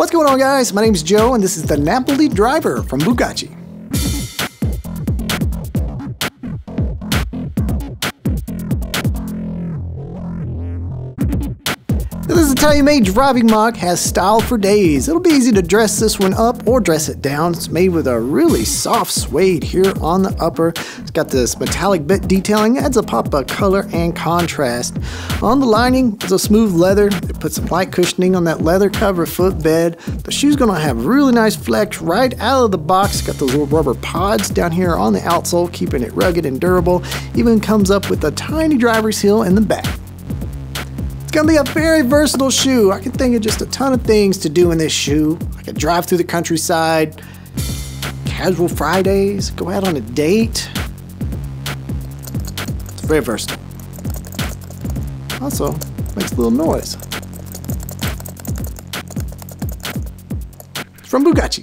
What's going on guys? My name is Joe and this is the Napoli Driver from Bugatchi. This Italian-made driving moc has style for days. It'll be easy to dress this one up or dress it down. It's made with a really soft suede here on the upper. It's got this metallic bit detailing, adds a pop of color and contrast. On the lining, it's a smooth leather. It puts some light cushioning on that leather cover footbed. The shoe's gonna have really nice flex right out of the box. Got those little rubber pods down here on the outsole, keeping it rugged and durable. Even comes up with a tiny driver's heel in the back. It's gonna be a very versatile shoe. I can think of just a ton of things to do in this shoe. I could drive through the countryside, casual Fridays, go out on a date. It's very versatile. Also, makes a little noise. It's from Bugatchi.